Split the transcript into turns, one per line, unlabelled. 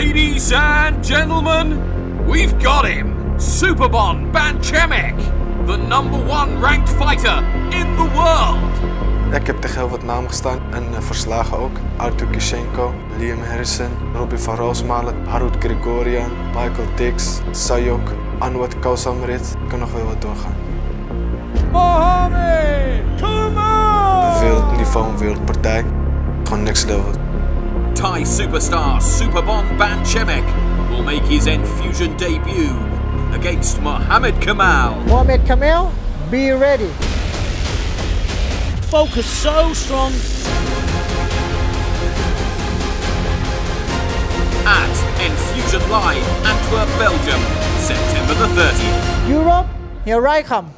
Ladies and gentlemen, we've got him! Superbon Banchemek, the number one ranked fighter in the world!
Ik heb tegen heel wat namen gestaan en uh, verslagen ook. Artur Kishenko, Liam Harrison, Robin van Roosmalen, Harut Gregorian, Michael Dix, Sayok, Anwar Kausamrit. Ik kan nog wel wat doorgaan.
Mohammed Kuma!
Wereldniveau, wereldpartij. Gewoon next level.
Thai superstar Superbon Banchemek will make his Enfusion debut against Mohamed Kamal.
Mohamed Kamal, be ready.
Focus so strong.
At Enfusion Live, Antwerp, Belgium, September the 30th.
Europe, here I come.